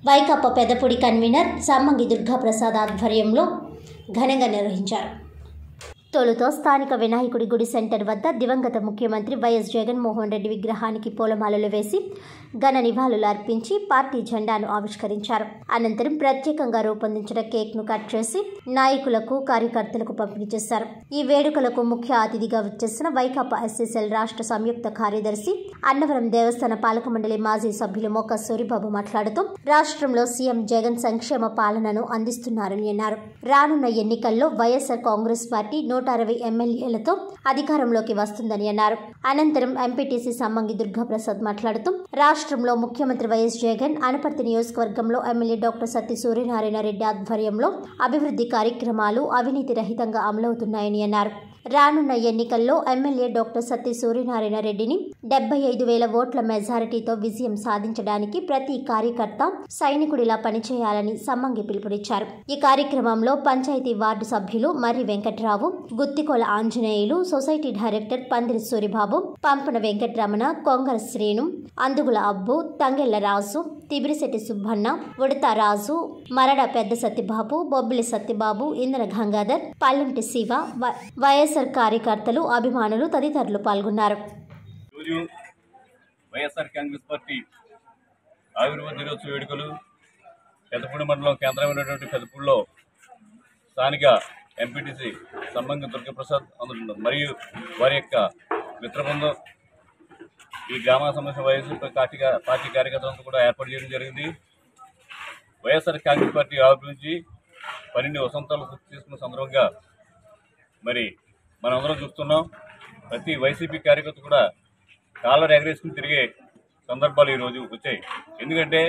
వైకాపా పెదపూడి కన్వీనర్ సమ్మంగి దుర్గాప్రసాద్ ఆధ్వర్యంలో ఘనంగా నిర్వహించారు. తొలుత స్థానిక వినాయకుడి గుడి సెంటర్ వద్ద దివంగత ముఖ్యమంత్రి వైఎస్ జగన్మోహన్ రెడ్డి విగ్రహానికి పూలమాలలు వేసి ఘన నివాళులు అర్పించి పార్టీ జెండాను ఆవిష్కరించారు. అనంతరం ప్రత్యేకంగా రూపొందించిన కేక్ను కట్ చేసి నాయకులకు కార్యకర్తలకు పంపిణీ చేశారు. ఈ వేడుకలకు ముఖ్య అతిథిగా వచ్చేసిన వైకాపా ఎస్ఎస్ఎల్ రాష్ట్ర సంయుక్త కార్యదర్శి అన్నవరం దేవస్థాన పాలక మండలి మాజీ సభ్యులు మొక్క సూరిబాబు మాట్లాడుతూ రాష్ట్రంలో సీఎం జగన్ సంక్షేమ పాలనను అందిస్తున్నారని అన్నారు. రానున్న ఎన్నికల్లో వైఎస్ఆర్ కాంగ్రెస్ పార్టీ నూట అరవై ఎమ్మెల్యేలతో అధికారంలోకి వస్తుందని అన్నారు. అనంతరం ఎంపీటీసీ సమ్మంగి దుర్గాప్రసాద్ మాట్లాడుతూ రాష్ట్రంలో ముఖ్యమంత్రి వైఎస్ జగన్ అనపర్తి నియోజకవర్గంలో ఎమ్మెల్యే డాక్టర్ సత్య సూర్యనారాయణ రెడ్డి ఆధ్వర్యంలో అభివృద్ధి కార్యక్రమాలు అవినీతి రహితంగా అమలవుతున్నాయని అన్నారు. రానున్న ఎన్నికల్లో ఎమ్మెల్యే డాక్టర్ సత్య సూర్యనారాయణ రెడ్డిని డెబ్బై ఐదు వేల ఓట్ల మెజారిటీతో విజయం సాధించడానికి ప్రతి కార్యకర్త సైనికుడిలా పనిచేయాలని సమ్మంగి పిలుపునిచ్చారు. ఈ కార్యక్రమంలో పంచాయతీ వార్డు సభ్యులు మర్రి వెంకట్రావు గుత్తికొల ఆంజనేయులు సొసైటీ డైరెక్టర్ పందిరి సూరిబాబు పంపన వెంకటరమణ కొంగర శ్రీను అందుగుల అబ్బు తంగెళ్ళ రాజు తిబిరిశెట్టి సుబ్బన్న ఉడత రాజు మరడ పెద్ద సత్యబాబు బొబ్బిలి సత్యబాబు ఇంద్ర గంగాధర్ పల్లంటి శివ వైఎస్ వైఎస్ఆర్ కార్యకర్తలు అభిమానులు తదితరులు పాల్గొన్నారు. వైఎస్ఆర్ కాంగ్రెస్ పార్టీ ఆవిర్భావ దినోత్సవ వేడుకలు పెద్దపూడి మండలం కేంద్రమైనటువంటి పెద్దపూడిలో స్థానిక ఎంపీటీసీ సంబంగ దుర్గప్రసాద్ అందుతున్నారు మరియు వారి యొక్క మిత్రబృందం ఈ గ్రామ సమస్య వైఎస్ఆర్ పార్టీ పార్టీ కార్యకర్తలతో కూడా ఏర్పాటు చేయడం జరిగింది. వైఎస్ఆర్ కాంగ్రెస్ పార్టీ ఆవిర్భించి పన్నెండు వసంతాలు పూర్తి చేసుకున్న సందర్భంగా మరి మనం అందరం చూస్తున్నాం. ప్రతి వైసీపీ కార్యకర్త కూడా కాలర్ ఎగరేసుకుని తిరిగే సందర్భాలు ఈరోజు వచ్చాయి. ఎందుకంటే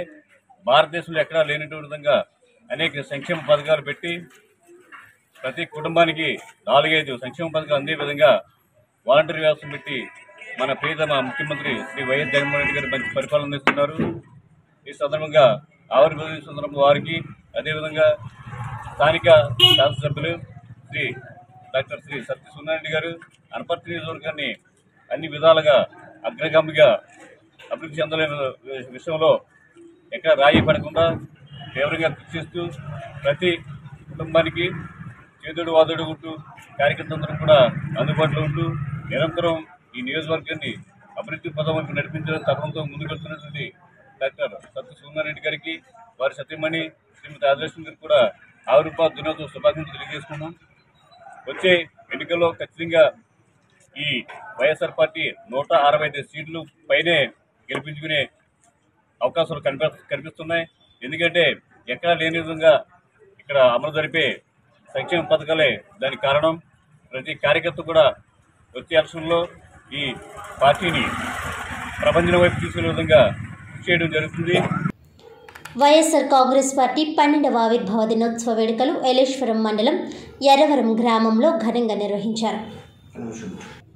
భారతదేశంలో ఎక్కడా లేనటువంటి విధంగా అనేక సంక్షేమ పథకాలు పెట్టి ప్రతి కుటుంబానికి నాలుగైదు సంక్షేమ పథకాలు అందే విధంగా వాలంటీర్ వ్యవస్థ పెట్టి మన ప్రియతమ ముఖ్యమంత్రి శ్రీ వైఎస్ జగన్మోహన్ రెడ్డి గారు మంచి పరిపాలన అందిస్తున్నారు. ఈ సందర్భంగా ఆవిరి ఆవిర్భావ సందర్భంగా వారికి అదేవిధంగా స్థానిక శాసనసభ్యులు శ్రీ డాక్టర్ శ్రీ సత్య గారు అనపర్తి నియోజకవర్గాన్ని అన్ని విధాలుగా అగ్రగామిగా అభివృద్ధి చెందలేని విషయంలో ఎక్కడ రాయి పడకుండా తీవ్రంగా కృషి చేస్తూ ప్రతి కుటుంబానికి చేదుడు వాదుడు ఉంటూ కార్యకర్తలందరూ కూడా అందుబాటులో ఉంటూ నిరంతరం ఈ నియోజకవర్గాన్ని అభివృద్ధి పదవులకు నడిపించడం తపంతో ముందుకెళ్తున్నటువంటి డాక్టర్ సత్య సున్నారెడ్డి గారికి వారి సత్యమణి శ్రీమతి ఆదర్శం గారికి కూడా ఆవిర్భావ దినోత్సవ శుభాకాంక్షలు తెలియజేసుకున్నాం వచ్చే ఎన్నికల్లో ఖచ్చితంగా ఈ వైఎస్ఆర్ పార్టీ నూట అరవై ఐదు సీట్లు పైనే గెలిపించుకునే అవకాశాలు కనిపి కనిపిస్తున్నాయి. ఎందుకంటే ఎక్కడా లేని విధంగా ఇక్కడ అమలు జరిపే సంక్షేమ పథకాలే దానికి కారణం. ప్రతి కార్యకర్త కూడా వచ్చే ఎలక్షన్లో ఈ పార్టీని ప్రపంచం వైపు తీసుకునే విధంగా కృషి చేయడం జరుగుతుంది. వైఎస్ఆర్ కాంగ్రెస్ పార్టీ పన్నెండవ ఆవిర్భావ దినోత్సవ వేడుకలు ఎలేశ్వరం మండలం ఎర్రవరం గ్రామంలో ఘనంగా నిర్వహించారు.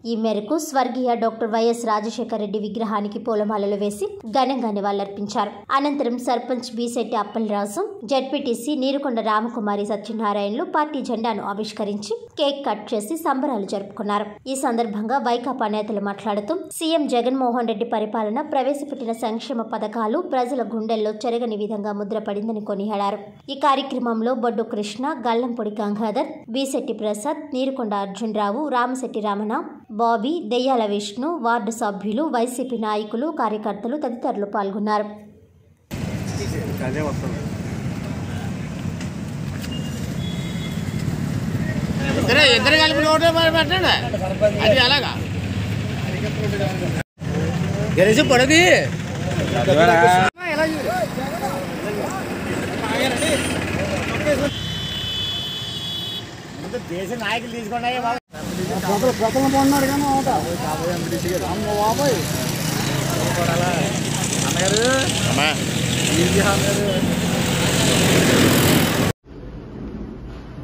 ఈ మేరకు స్వర్గీయ డాక్టర్ వైఎస్ రాజశేఖర రెడ్డి విగ్రహానికి పూలమాలలు వేసి ఘనంగా నివాళులర్పించారు. అనంతరం సర్పంచ్ బీశెట్టి అప్పలరాజు జడ్పీటీసీ నీరుకొండ రామకుమారి సత్యనారాయణలు పార్టీ జెండాను ఆవిష్కరించి కేక్ కట్ చేసి సంబరాలు జరుపుకున్నారు. ఈ సందర్భంగా వైకాపా నేతలు మాట్లాడుతూ సీఎం జగన్మోహన్ రెడ్డి పరిపాలన ప్రవేశపెట్టిన సంక్షేమ పథకాలు ప్రజల గుండెల్లో చెరగని విధంగా ముద్రపడిందని కొనియాడారు. ఈ కార్యక్రమంలో బొడ్డు కృష్ణ గల్లంపొడి గంగాధర్ బీశెట్టి ప్రసాద్ నీరుకొండ అర్జున్ రావు రామశెట్టి రమణ బాబీ దెయ్యాల విష్ణు వార్డు సభ్యులు వైసీపీ నాయకులు కార్యకర్తలు తదితరులు పాల్గొన్నారు. ఇద్దరు ఇద్దరు కలిపి నోటే మరి పెట్టండి. అది అలాగా? గెలిచి పడది దేశ నాయకులు తీసుకున్నాయి ప్రథమ పొన్నాడు కానీ అమ్మ. బాబాయ్ అన్నగారు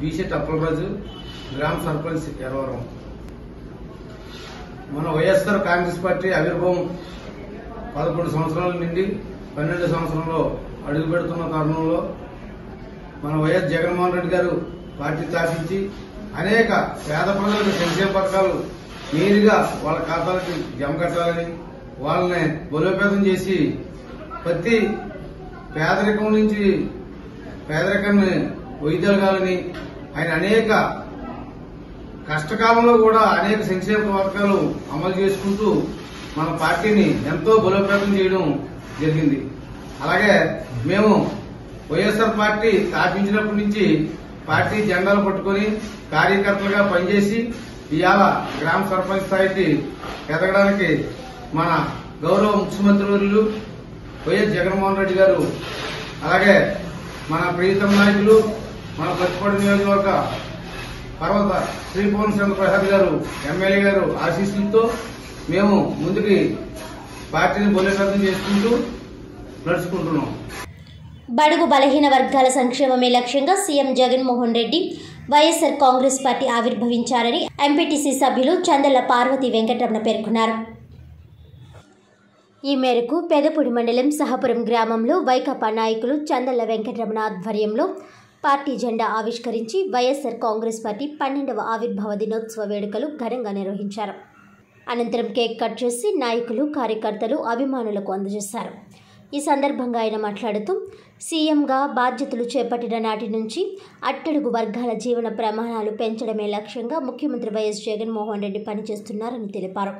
బీసెట్ అప్పలరాజు గ్రామ సర్పంచ్ ఎరవరం మన వైఎస్ఆర్ కాంగ్రెస్ పార్టీ ఆవిర్భావం పదకొండు సంవత్సరాల నుండి పన్నెండు సంవత్సరంలో అడుగు పెడుతున్న తరుణంలో మన వైఎస్ జగన్మోహన్ రెడ్డి గారు పార్టీ స్థాపించి అనేక పేద ప్రజలకు సంక్షేమ పథకాలు నేరుగా వాళ్ళ ఖాతాలకి జమ కట్టాలని వాళ్ళని బలోపేతం చేసి ప్రతి పేదరికం నుంచి పేదరికాన్ని వైదొలగాలని ఆయన అనేక కష్టకాలంలో కూడా అనేక సంక్షేమ పథకాలు అమలు చేసుకుంటూ మన పార్టీని ఎంతో బలోపేతం చేయడం జరిగింది. అలాగే మేము వైఎస్ఆర్ పార్టీ స్థాపించినప్పటి నుంచి పార్టీ జెండాలు పట్టుకొని కార్యకర్తలుగా పనిచేసి ఇవాళ గ్రామ సర్పంచ్ స్థాయికి ఎదగడానికి మన గౌరవ ముఖ్యమంత్రి వర్యులు వైఎస్ జగన్మోహన్ రెడ్డి గారు అలాగే మన ప్రియతమ నాయకులు మన పచ్చిపాడు నియోజకవర్గ పర్వత శ్రీ పూర్ణచంద్ర ప్రసాద్ గారు ఎమ్మెల్యే గారు ఆశీస్సులతో మేము ముందుకి పార్టీని బలోపేతం చేసుకుంటూ నడుచుకుంటున్నాం. బడుగు బలహీన వర్గాల సంక్షేమమే లక్ష్యంగా CM Jaganmohan Reddy YSR Congress party ఆవిర్భవించారని MPTC సభ్యులు చందల పార్వతి వెంకటరమణ పేర్కొన్నారు. ఈ మేరకు పెదపూడి మండలం సహపురం గ్రామంలో వైకాపా నాయకులు చందల వెంకటరమణ ఆధ్వర్యంలో పార్టీ జెండా ఆవిష్కరించి వైఎస్ఆర్ కాంగ్రెస్ పార్టీ పన్నెండవ ఆవిర్భావ దినోత్సవ వేడుకలు ఘనంగా నిర్వహించారు. అనంతరం కేక్ కట్ చేసి నాయకులు కార్యకర్తలు అభిమానులకు అందజేశారు. ఈ సందర్భంగా ఆయన మాట్లాడుతూ సీఎంగా బాధ్యతలు చేపట్టిన నాటి నుంచి అట్టడుగు వర్గాల జీవన ప్రమాణాలు పెంచడమే లక్ష్యంగా ముఖ్యమంత్రి వైఎస్ జగన్మోహన్ రెడ్డి పనిచేస్తున్నారని తెలిపారు.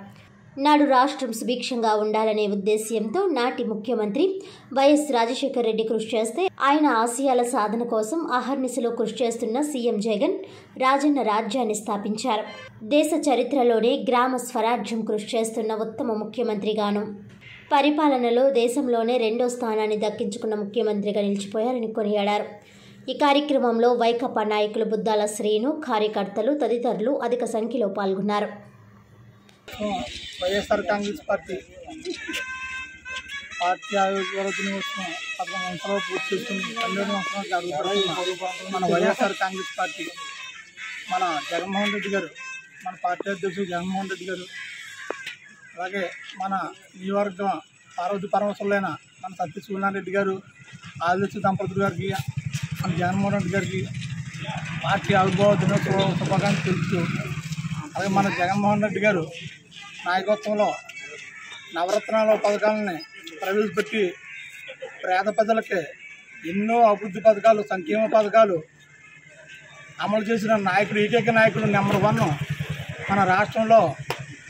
నాడు రాష్ట్రం సుభిక్షంగా ఉండాలనే ఉద్దేశ్యంతో నాటి ముఖ్యమంత్రి వైఎస్ రాజశేఖర రెడ్డి కృషి చేస్తే ఆయన ఆశయాల సాధన కోసం అహర్నిశలో కృషి చేస్తున్న సీఎం జగన్ రాజన్న రాజ్యాన్ని స్థాపించారు. దేశ చరిత్రలోనే గ్రామ స్వరాజ్యం కృషి చేస్తున్న ఉత్తమ ముఖ్యమంత్రిగాను పరిపాలనలో దేశంలోనే రెండో స్థానాన్ని దక్కించుకున్న ముఖ్యమంత్రిగా నిలిచిపోయారని కొనియాడారు. ఈ కార్యక్రమంలో వైకపా నాయకులు బుద్దాల శ్రీను కార్యకర్తలు తదితరులు అధిక సంఖ్యలో పాల్గొన్నారు. వైఎస్ఆర్ కాంగ్రెస్ పార్టీ పార్టీ ఆవిర్భావ పదకొండు సంవత్సరాలు పూర్తి చేసుకుని పన్నెండు సంవత్సరాలకు మన వైఎస్ఆర్ కాంగ్రెస్ పార్టీ మన జగన్మోహన్ రెడ్డి గారు మన పార్టీ అధ్యక్షుడు జగన్మోహన్ రెడ్డి గారు అలాగే మన నియోజకవర్గం పార్వతి పరమశులైన మన సత్య సూర్యనారాయణ రెడ్డి గారు ఆదిత్య దంపతులు గారికి మన జగన్మోహన్ రెడ్డి గారికి పార్టీ ఆవిర్భావ దినోత్సవ శుభాకాంక్షలు తెలుపుతూ అలాగే మన జగన్మోహన్ రెడ్డి గారు నాయకత్వంలో నవరత్నాల పథకాలని ప్రవేశపెట్టి పేద ప్రజలకి ఎన్నో అభివృద్ధి పథకాలు సంక్షేమ పథకాలు అమలు చేసిన నాయకుడు ఏకైక నాయకుడు నెంబర్ వన్ మన రాష్ట్రంలో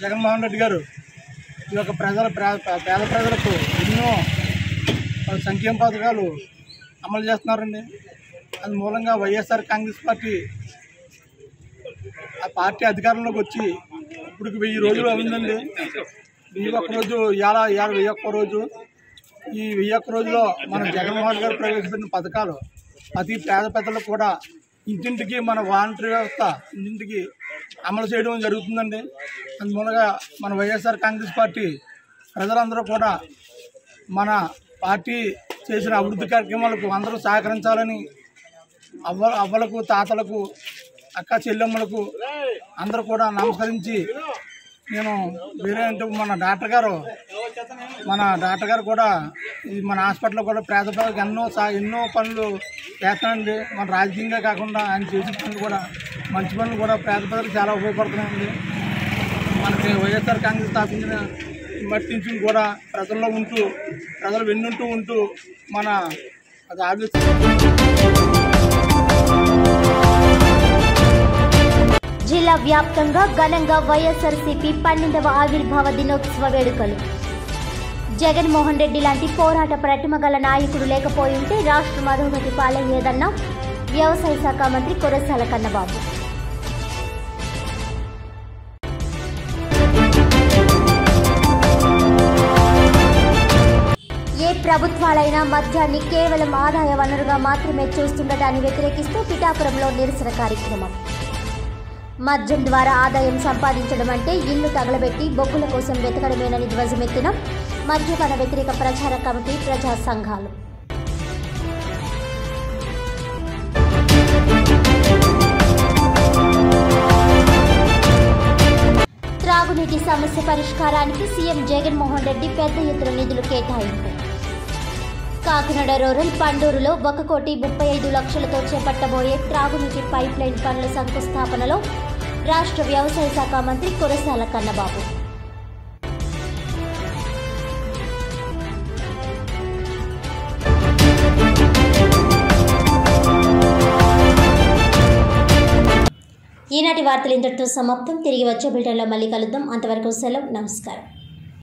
జగన్మోహన్ రెడ్డి గారు. ఈ యొక్క ప్రజల పేద ప్రజలకు ఎన్నో సంక్షేమ పథకాలు అమలు చేస్తున్నారండి. అందు మూలంగా వైఎస్ఆర్ కాంగ్రెస్ పార్టీ ఆ పార్టీ అధికారంలోకి వచ్చి ఇప్పుడు వెయ్యి రోజులు అయిందండి. వెయ్యి ఒక్క రోజు ఇవాళ ఇవాళ వెయ్యి ఒక్క రోజు. ఈ వెయ్యి ఒక్క రోజులో మన జగన్మోహన్ గారు ప్రవేశపెట్టిన పథకాలు ప్రతి పేద పెద్దలకు కూడా ఇంటింటికి మన వాలంటరీ వ్యవస్థ ఇంటింటికి అమలు చేయడం జరుగుతుందండి. అందుమూలంగా మన వైఎస్ఆర్ కాంగ్రెస్ పార్టీ ప్రజలందరూ కూడా మన పార్టీ చేసిన అభివృద్ధి కార్యక్రమాలకు అందరూ సహకరించాలని అవ్వ అవ్వలకు తాతలకు అక్క చెల్లెమ్మలకు అందరూ కూడా నమస్కరించి నేను వేరే అంటే మన డాక్టర్ గారు మన డాక్టర్ గారు కూడా ఈ మన హాస్పిటల్లో కూడా పేద ప్రజలకు ఎన్నో సా ఎన్నో పనులు చేస్తానండి. మన రాజకీయంగా కాకుండా ఆయన చేసే పనులు కూడా మంచి పనులు కూడా పేద ప్రజలకు చాలా ఉపయోగపడుతున్నాయండి. మనకి వైఎస్ఆర్ కాంగ్రెస్ స్థాపించిన బట్టి కూడా ప్రజల్లో ఉంటూ ప్రజలు వెన్నుంటూ ఉంటూ మన అది ఆఫీస్ జిల్లా వ్యాప్తంగా ఘనంగా వైఎస్ఆర్సీపీ పన్నెండవ ఆవిర్భావ దినోత్సవ వేడుకలు. జగన్మోహన్ రెడ్డి లాంటి పోరాట ప్రతిమ గల నాయకుడు లేకపోయింటే రాష్ట్రం అధోగతి పాలయ్యేదన్న వ్యవసాయ శాఖ మంత్రి కురసాల కన్నబాబు. ఏ ప్రభుత్వాలైనా మద్యాన్ని కేవలం ఆదాయ వనరుగా మాత్రమే చూస్తుండటాన్ని వ్యతిరేకిస్తూ పిఠాపురంలో నిరసన కార్యక్రమం. మద్యం ద్వారా ఆదాయం సంపాదించడం అంటే ఇల్లు తగలబెట్టి బొగ్గుల కోసం వెతకడమేనని ధ్వజమెత్తిన మద్యపాన వ్యతిరేక ప్రచార కమిటీ ప్రజా సంఘాలు. త్రాగునీటి సమస్య పరిష్కారానికి సీఎం జగన్మోహన్ రెడ్డి పెద్ద ఎత్తున నిధులు కేటాయింపు. కాకినాడ రూరల్ పండూరులో ఒక కోటి ముప్పై ఐదు లక్షలతో చేపట్టబోయే త్రాగునీటి పైప్ లైన్ పనుల శంకుస్థాపనలో రాష్ట్ర వ్యవసాయ శాఖ మంత్రి కురసాల కన్నబాబు. ఈనాటి వార్తలు ఇంతటితో సమాప్తం. తిరిగి వచ్చే బిల్టన్లో మళ్ళీ కలుద్దాం. అంతవరకు సెలవు. నమస్కారం.